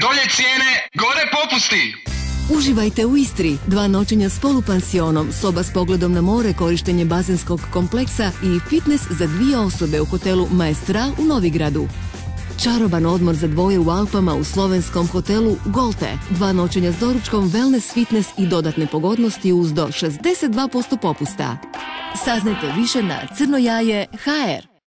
Dolje cijene, gore popusti! Uživajte u Istri, dva noćenja s polupansionom, soba s pogledom na more, korištenje bazenskog kompleksa i fitness za dvije osobe u hotelu Maestra u Novigradu. Čaroban odmor za dvoje u Alpama u slovenskom hotelu Golte. Dva noćenja s doručkom, wellness, fitness i dodatne pogodnosti uz do 62% popusta. Saznajte više na crnojaje.hr.